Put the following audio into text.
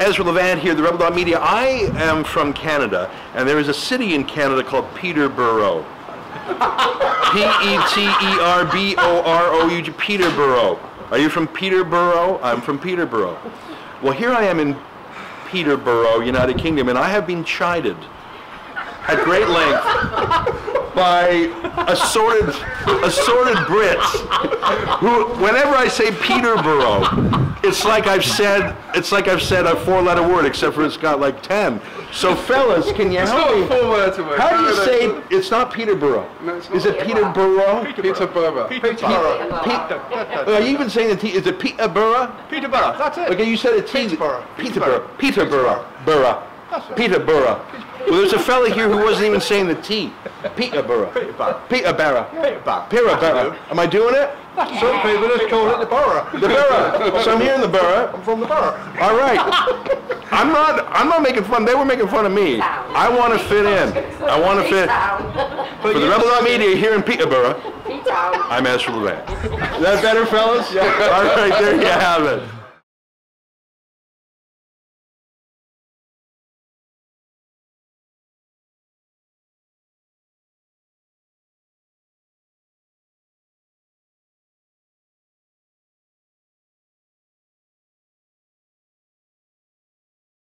Ezra Levant here, the Rebel Dot Media. I am from Canada, and there is a city in Canada called Peterborough. P-E-T-E-R-B-O-R-O-U, Peterborough. Are you from Peterborough? I'm from Peterborough. Well, here I am in Peterborough, United Kingdom, and I have been chided at great length by assorted, assorted Brits who, whenever I say Peterborough, it's like I've said, it's like I've said a four-letter word, except for it's got like ten. So, fellas, can you help me? Four words away. How do you say it's not Peterborough? No, it's not. Is it Peterborough? Peterborough. Peterborough. Are you even saying the T? Is it Peterborough? Peterborough. That's it. Okay, you said a T. Peterborough. Peterborough. Peterborough. Borough. Peterborough. Well, there's a fella here who wasn't even saying the T. Peterborough. Peterborough. Peterborough. Peterborough. Peterborough. Am I doing it? Some people just call it the borough. The borough. So I'm here in the borough. I'm from the borough. All right. I'm not. I'm not making fun. They were making fun of me. I want to fit in. I want to fit. For the Rebel Dot Media here in Peterborough, I'm Ezra Levant. Is that better, fellas? Yeah. All right. There you have it.